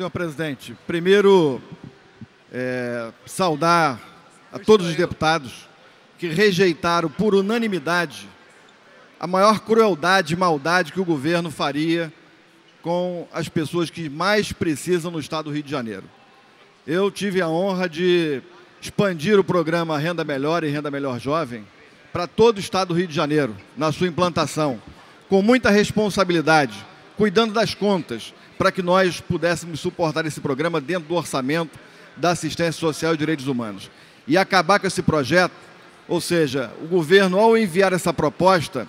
Senhor presidente, primeiro é, saudar a todos os deputados que rejeitaram por unanimidade a maior crueldade e maldade que o governo faria com as pessoas que mais precisam no estado do Rio de Janeiro. Eu tive a honra de expandir o programa Renda Melhor e Renda Melhor Jovem para todo o estado do Rio de Janeiro, na sua implantação, com muita responsabilidade, cuidando das contas, para que nós pudéssemos suportar esse programa dentro do orçamento da assistência social e direitos humanos. E acabar com esse projeto, ou seja, o governo, ao enviar essa proposta,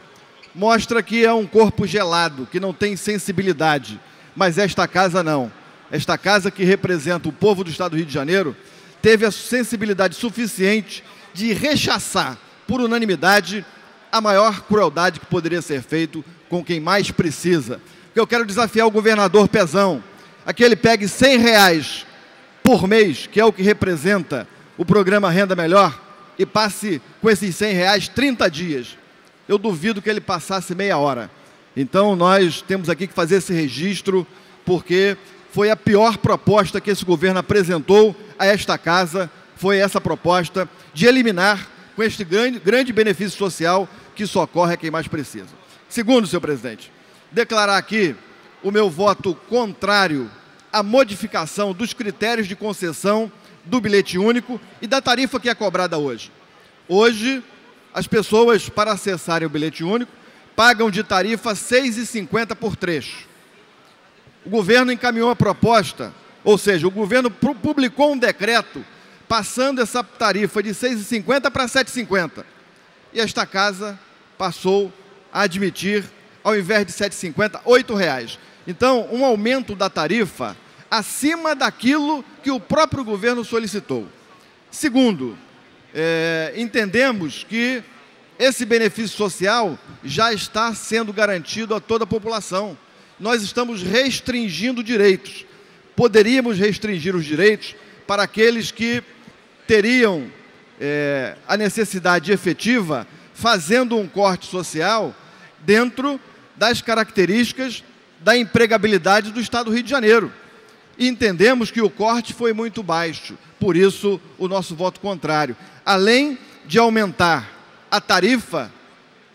mostra que é um corpo gelado, que não tem sensibilidade. Mas esta casa não. Esta casa que representa o povo do Estado do Rio de Janeiro teve a sensibilidade suficiente de rechaçar, por unanimidade, a maior crueldade que poderia ser feito com quem mais precisa. Eu quero desafiar o governador Pezão a que ele pegue 100 reais por mês, que é o que representa o programa Renda Melhor, e passe com esses 100 reais 30 dias eu duvido que ele passasse meia hora. Então nós temos aqui que fazer esse registro, porque foi a pior proposta que esse governo apresentou a esta casa, foi essa proposta de eliminar com este grande, grande benefício social que socorre a quem mais precisa. Segundo, senhor presidente, declarar aqui o meu voto contrário à modificação dos critérios de concessão do bilhete único e da tarifa que é cobrada hoje. Hoje, as pessoas, para acessarem o bilhete único, pagam de tarifa R$ 6,50 por trecho. O governo encaminhou a proposta, ou seja, o governo publicou um decreto passando essa tarifa de R$ 6,50 para R$ 7,50. E esta casa passou a admitir, ao invés de R$ 7,50, R$ reais. Então, um aumento da tarifa acima daquilo que o próprio governo solicitou. Segundo, é, entendemos que esse benefício social já está sendo garantido a toda a população. Nós estamos restringindo direitos. Poderíamos restringir os direitos para aqueles que teriam é, a necessidade efetiva fazendo um corte social dentro das características da empregabilidade do Estado do Rio de Janeiro. E entendemos que o corte foi muito baixo, por isso o nosso voto contrário além de aumentar a tarifa,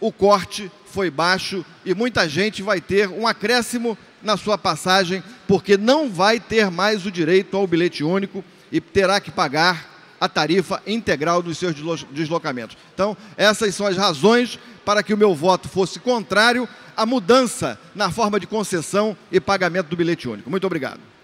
o corte foi baixo e muita gente vai ter um acréscimo na sua passagem, porque não vai ter mais o direito ao bilhete único e terá que pagar a tarifa integral dos seus deslocamentos. Então, essas são as razões para que o meu voto fosse contrário à mudança na forma de concessão e pagamento do bilhete único. Muito obrigado.